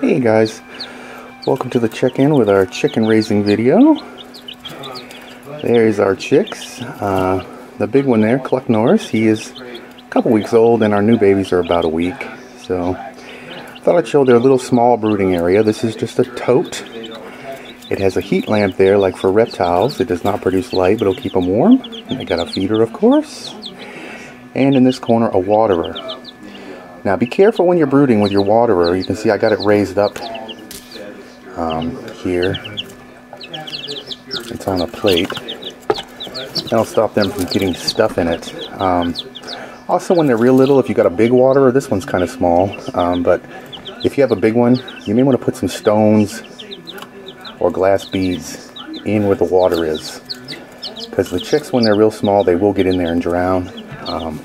guys, welcome to the check-in with our chicken raising video. There's our chicks. Uh, the big one there, Cluck Norris, he is a couple weeks old and our new babies are about a week. So, I thought I'd show their little small brooding area. This is just a tote. It has a heat lamp there like for reptiles. It does not produce light, but it'll keep them warm. And they got a feeder, of course. And in this corner, a waterer. Now be careful when you're brooding with your waterer. You can see I got it raised up um, here. It's on a plate. That'll stop them from getting stuff in it. Um, also, when they're real little, if you got a big waterer, this one's kind of small, um, but if you have a big one, you may want to put some stones or glass beads in where the water is. Because the chicks, when they're real small, they will get in there and drown. Um,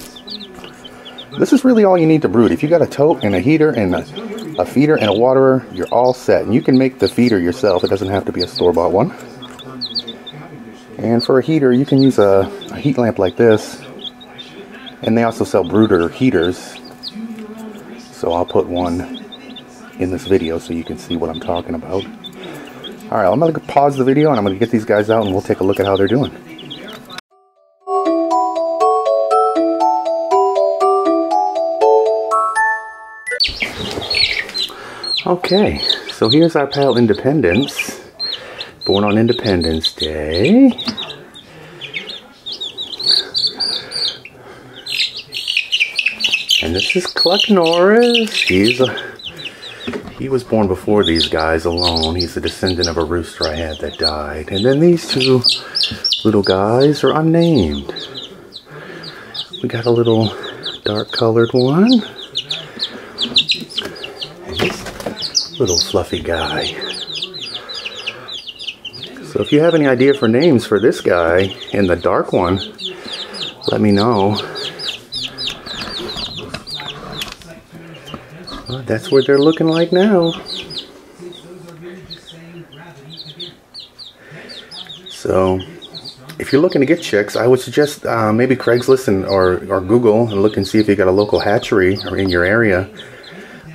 this is really all you need to brood. If you got a tote and a heater and a, a feeder and a waterer, you're all set. And you can make the feeder yourself. It doesn't have to be a store-bought one. And for a heater, you can use a, a heat lamp like this. And they also sell brooder heaters. So I'll put one in this video so you can see what I'm talking about. Alright, I'm going to pause the video and I'm going to get these guys out and we'll take a look at how they're doing. Okay, so here's our pal Independence, born on Independence Day. And this is Cluck Norris. He's a he was born before these guys alone. He's a descendant of a rooster I had that died. And then these two little guys are unnamed. We got a little dark colored one little fluffy guy. So if you have any idea for names for this guy and the dark one, let me know. Well, that's what they're looking like now. So if you're looking to get chicks, I would suggest uh, maybe Craigslist and, or, or Google and look and see if you got a local hatchery or in your area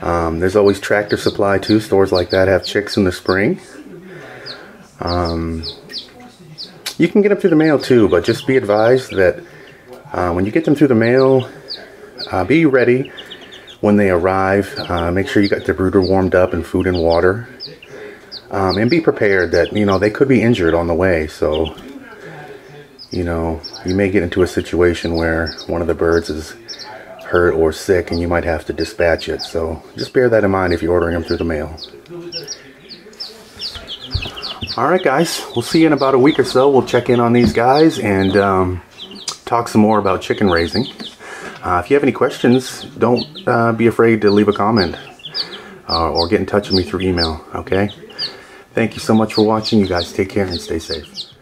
um, there's always Tractor Supply too. Stores like that have chicks in the spring. Um, you can get them through the mail too, but just be advised that uh, when you get them through the mail, uh, be ready when they arrive. Uh, make sure you got the brooder warmed up and food and water. Um, and be prepared that, you know, they could be injured on the way. So, you know, you may get into a situation where one of the birds is hurt or sick and you might have to dispatch it. So just bear that in mind if you're ordering them through the mail. All right, guys. We'll see you in about a week or so. We'll check in on these guys and um, talk some more about chicken raising. Uh, if you have any questions, don't uh, be afraid to leave a comment uh, or get in touch with me through email, okay? Thank you so much for watching. You guys take care and stay safe.